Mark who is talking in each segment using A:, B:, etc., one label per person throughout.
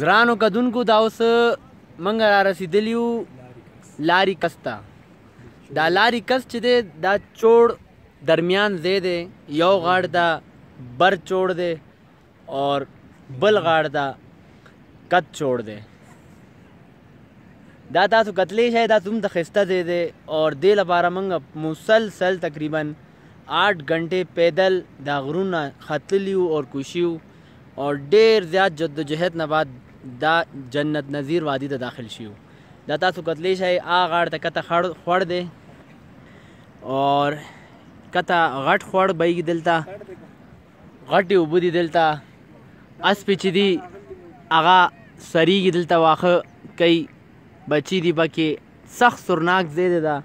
A: ګرانو کدونکو دا اوس منګه را رسیدلیو لاری کستا دا لاری کس چې دی دا چوړ درمیان ځای دی یو غاړ دا بر چوړ دی او بل غاړ دا کت چوړ دی دا تاسو کتلی شئ دا دوم د خسته دی دی او دې لپاره موږ مسلسل تقریبا 8 غنټې پیدل دا غرونه ختلیو او کوشیو او ډیر زیات جدوجهد نه بعد دا جنت نظیر وادي ته داخل شیو دا تاسو کتلی شئ آ غاړه ته کته خړ خړ دی اور کته غټ خړ بېږي دلته غټې اوبه دي دلته اسپې چې دي هغه سریږي دلته واښه کوي بچي دي پکې سخت سرناک ځای دی دا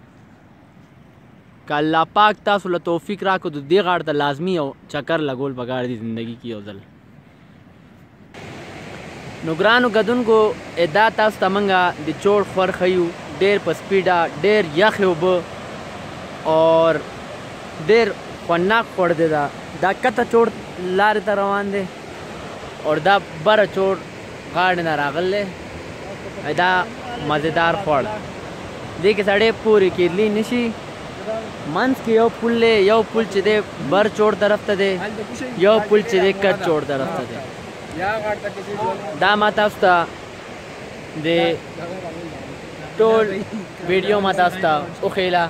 A: که الله پاک تاسو له توفیق راکړو د دې غاړې ته لازمي یو چکر لګول پکار دي زندگی کې یو ځل نو ګرانو ګدونکو ادا تاسو ته موږ د چوړ خور ښیو ډېر په سپیډه ډېر یخې اوبه اور ډېر خوناک خور دی دا دا کته چوړ لارې ته روان دی اور دا بره چور غاړې نه راغل دی دا مزیدار خوړ دې کې سړی پورې کېدلی نشي منځ کې یو پل دی یو پل چې دی بر چور طرف ته دی یو پل چې دی کټ چور طرف ته دی دا ما تاسو ته د ټول ویډیو ما تاسو ته وښیله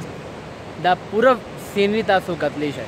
A: دا پوره سینري تاسو کتلی شئ